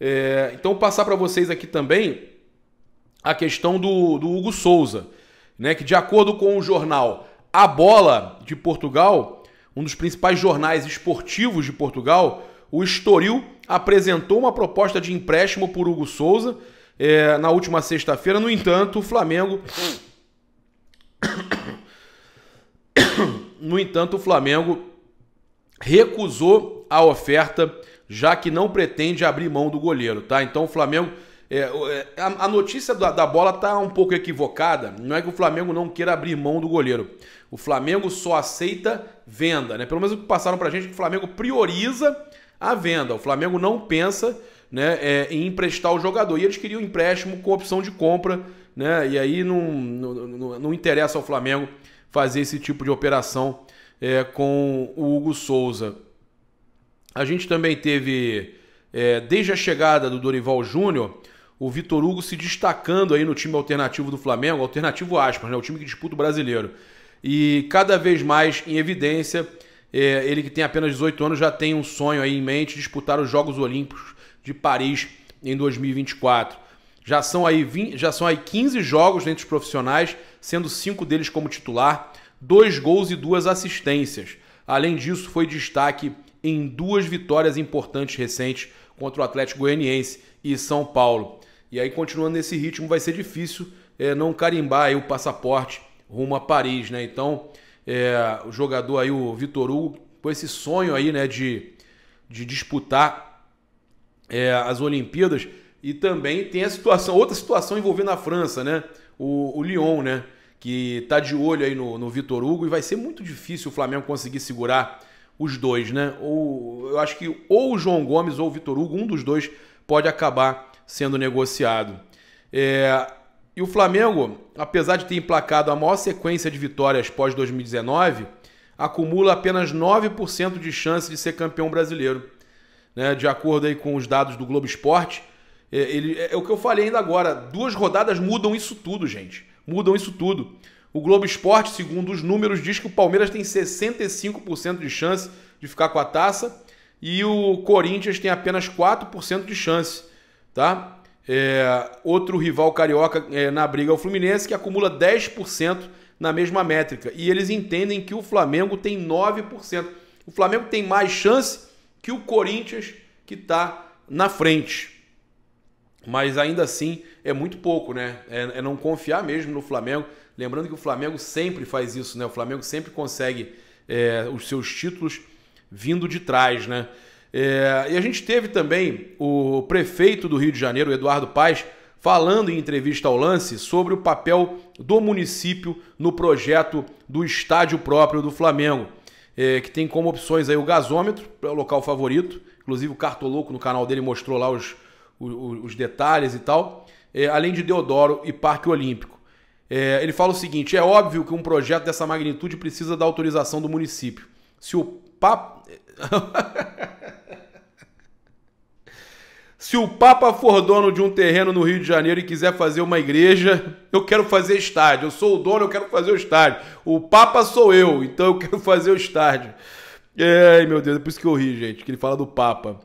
É, então, passar para vocês aqui também a questão do, do Hugo Souza, né, que de acordo com o jornal A Bola de Portugal, um dos principais jornais esportivos de Portugal, o Estoril apresentou uma proposta de empréstimo por Hugo Souza é, na última sexta-feira. No entanto, o Flamengo. No entanto, o Flamengo recusou a oferta, já que não pretende abrir mão do goleiro, tá? Então o Flamengo. É, é a, a, notícia da, da bola tá um pouco equivocada. Não é que o Flamengo não queira abrir mão do goleiro. O Flamengo só aceita venda, né? Pelo menos o que passaram pra gente é que o Flamengo prioriza a venda. O Flamengo não pensa né, é, em emprestar o jogador. E eles queriam empréstimo com opção de compra, né? E aí não, não, não, não interessa ao Flamengo fazer esse tipo de operação é, com o Hugo Souza. A gente também teve, é, desde a chegada do Dorival Júnior, o Vitor Hugo se destacando aí no time alternativo do Flamengo, alternativo aspas, né, o time que disputa o brasileiro. E cada vez mais em evidência é, ele que tem apenas 18 anos já tem um sonho aí em mente disputar os Jogos Olímpicos de Paris em 2024. Já são aí, 20, já são aí 15 jogos entre os profissionais, sendo cinco deles como titular, dois gols e duas assistências. Além disso, foi destaque em duas vitórias importantes recentes contra o Atlético Goianiense e São Paulo. E aí, continuando nesse ritmo, vai ser difícil é, não carimbar o passaporte rumo a Paris, né? Então, é, o jogador aí, o Vitor Hugo, com esse sonho aí, né, de, de disputar é, as Olimpíadas. E também tem a situação, outra situação envolvendo a França, né? O, o Lyon, né? Que tá de olho aí no, no Vitor Hugo e vai ser muito difícil o Flamengo conseguir segurar os dois, né? Ou eu acho que ou o João Gomes ou o Vitor Hugo, um dos dois pode acabar sendo negociado. É, e o Flamengo, apesar de ter emplacado a maior sequência de vitórias pós 2019, acumula apenas 9% de chance de ser campeão brasileiro. Né? De acordo aí com os dados do Globo Esporte, é, ele, é, é o que eu falei ainda agora, duas rodadas mudam isso tudo, gente. Mudam isso tudo. O Globo Esporte, segundo os números, diz que o Palmeiras tem 65% de chance de ficar com a taça e o Corinthians tem apenas 4% de chance, tá? É, outro rival carioca é, na briga é o Fluminense, que acumula 10% na mesma métrica. E eles entendem que o Flamengo tem 9%. O Flamengo tem mais chance que o Corinthians, que está na frente. Mas ainda assim é muito pouco, né? É, é, não confiar mesmo no Flamengo. Lembrando que o Flamengo sempre faz isso, né? O Flamengo sempre consegue é, os seus títulos vindo de trás, né? É, e a gente teve também o prefeito do Rio de Janeiro, Eduardo Paes, falando em entrevista ao lance sobre o papel do município no projeto do estádio próprio do Flamengo, é, que tem como opções aí o gasômetro, é o local favorito, inclusive o Cartoloco no canal dele mostrou lá os, os, detalhes e tal, é, além de Deodoro e Parque Olímpico. É, ele fala o seguinte: é óbvio que um projeto dessa magnitude precisa da autorização do município. Se o papo. Se o Papa for dono de um terreno no Rio de Janeiro e quiser fazer uma igreja, eu quero fazer estádio. Eu sou o dono, eu quero fazer o estádio. O Papa sou eu, então eu quero fazer o estádio. Ai, meu Deus, é por isso que eu ri, gente, que ele fala do Papa.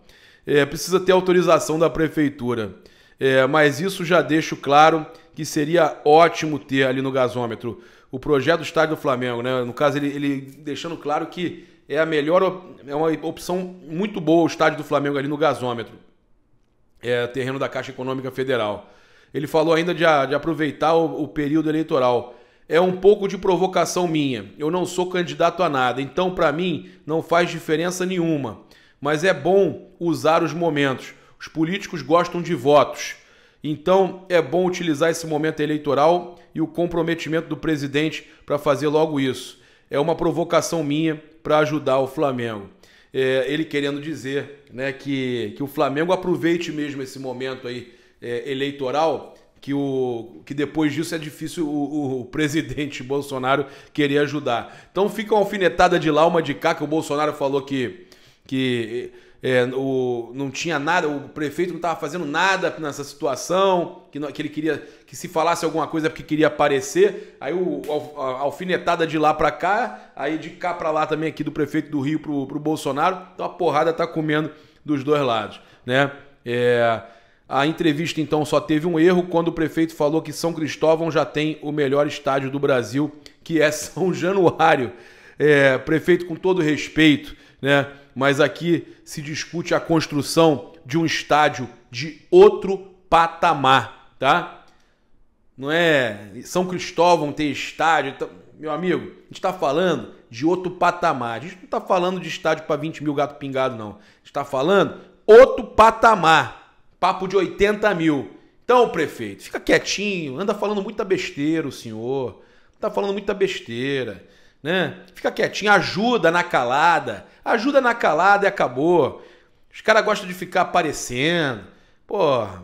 É, precisa ter autorização da prefeitura. É, mas isso já deixo claro que seria ótimo ter ali no gasômetro o projeto do estádio do Flamengo, né? No caso, ele, ele deixando claro que é a melhor, é uma opção muito boa o estádio do Flamengo ali no gasômetro é, terreno da Caixa Econômica Federal. Ele falou ainda de, de aproveitar o, o período eleitoral. É um pouco de provocação minha. Eu não sou candidato a nada, então para mim não faz diferença nenhuma. Mas é bom usar os momentos. Os políticos gostam de votos. Então é bom utilizar esse momento eleitoral e o comprometimento do presidente para fazer logo isso. É uma provocação minha para ajudar o Flamengo é, ele querendo dizer né, que, que o Flamengo aproveite mesmo esse momento aí é, eleitoral, que, o, que depois disso é difícil o, o, presidente Bolsonaro querer ajudar. Então fica uma alfinetada de lá, uma de cá, que o Bolsonaro falou que, que é, o, não tinha nada, o prefeito não estava fazendo nada nessa situação, que, não, que ele queria que se falasse alguma coisa porque queria aparecer. Aí o, a, a alfinetada de lá para cá, aí de cá para lá também aqui do prefeito do Rio pro, pro Bolsonaro. Então a porrada tá comendo dos dois lados, né? É, a entrevista, então, só teve um erro quando o prefeito falou que São Cristóvão já tem o melhor estádio do Brasil, que é São Januário. É, prefeito, com todo respeito, né? Mas aqui se discute a construção de um estádio de outro patamar, tá? Não é São Cristóvão ter estádio. Então, meu amigo, a gente está falando de outro patamar. A gente não está falando de estádio para 20 mil gato pingado, não. A gente está falando outro patamar. Papo de 80 mil. Então, prefeito, fica quietinho, anda falando muita besteira, o senhor. Tá falando muita besteira, né? Fica quietinho, ajuda na calada. Ajuda na calada e acabou. Os caras gostam de ficar aparecendo. Porra,